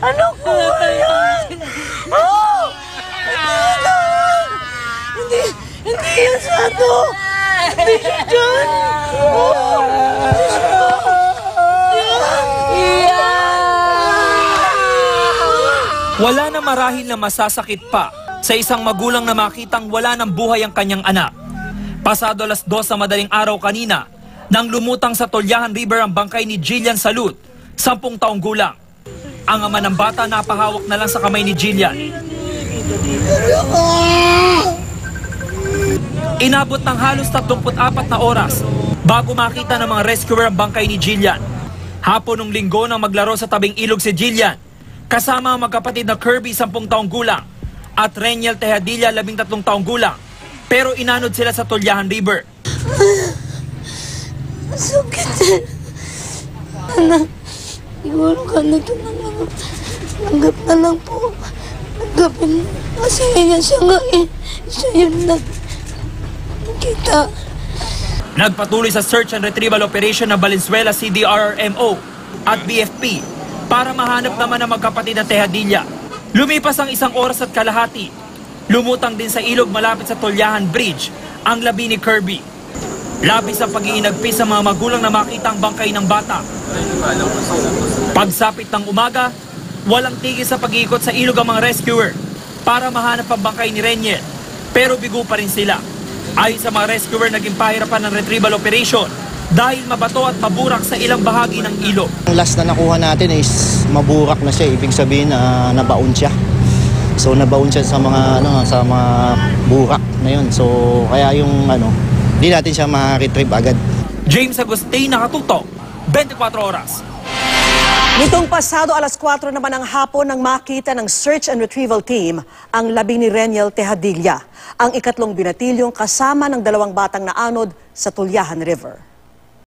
Ano ko yan? Oh! Hindi! Hindi, hindi yan sa ano! Hindi siya dyan! Oh! Hindi siya! Wala na marahil na masasakit pa sa isang magulang na makitang wala ng buhay ang kanyang anak. Pasado alas dos sa madaling araw kanina, nang lumutang sa Tolyahan River ang bangkay ni Jillian Salud, sampung taong gulang. Ang ama ng bata napahawak na lang sa kamay ni Jillian. Inabot ng halos 34 na oras bago makita ng mga rescuer ang bangkay ni Jillian. Hapon ng linggo nang maglaro sa tabing ilog si Jillian, kasama ang magkapatid na Kirby 10 taong gulang at Reniel Tejadilla 13 taong gulang. Pero inanod sila sa Tolyahan River. Sakit. Anak, siguro ka na ito. Tanggap na lang po. Tanggapin. Kasi yan siya nga eh. Siya yun na. Kita. Nagpatuloy sa search and retrieval operation ng Valenzuela CDRRMO at BFP para mahanap naman ang magkapatid na Tejadilla. Lumipas ang isang oras at kalahati. Lumutang din sa ilog malapit sa Tolyahan Bridge ang labi ni Kirby. Labis ang pag-iinagpis sa mga magulang na makita ang bangkay ng bata. Pagsapit ng umaga, walang tigil sa pag-iikot sa ilog ang mga rescuer para mahanap ang bangkay ni Reniel. Pero bigo pa rin sila. Ayon sa mga rescuer, naging pahirapan ng retrieval operation dahil mabato at maburak sa ilang bahagi ng ilog. Ang last na nakuha natin is maburak na siya. Ibig sabihin na nabaon siya. So nabaon siya sa mga ano sa mga burak na yun. So kaya yung ano, hindi natin siya ma-retrieve agad. James Agustin, nakatutok, 24 oras. Nitong pasado alas 4 naman ng hapon nang makita ng search and retrieval team ang labi ni Reniel Tejadilla, ang ikatlong binatilyong kasama ng dalawang batang naanod sa Tulyahan River.